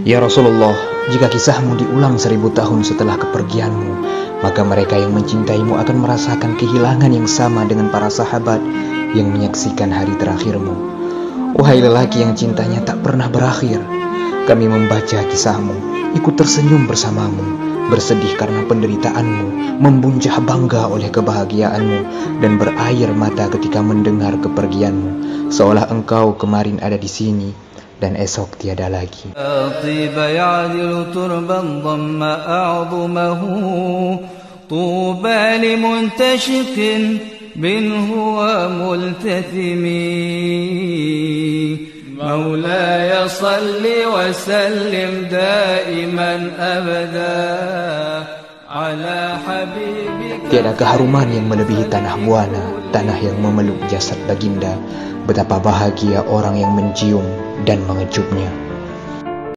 Ya Rasulullah, jika kisahmu diulang seribu tahun setelah kepergianmu, maka mereka yang mencintaimu akan merasakan kehilangan yang sama dengan para sahabat yang menyaksikan hari terakhirmu. Wahai lelaki yang cintanya tak pernah berakhir, kami membaca kisahmu, ikut tersenyum bersamamu, bersedih karena penderitaanmu, membuncah bangga oleh kebahagiaanmu, dan berair mata ketika mendengar kepergianmu, seolah engkau kemarin ada di sini dan esok tiada lagi. طوبى لمنتشق منه وملتثم مولاي صل وسلم دائما أبدا على حبيبك Tiada keharuman yang melebihi tanah buana, tanah yang memeluk jasad baginda, Betapa bahagia orang yang mencium dan mengecupnya.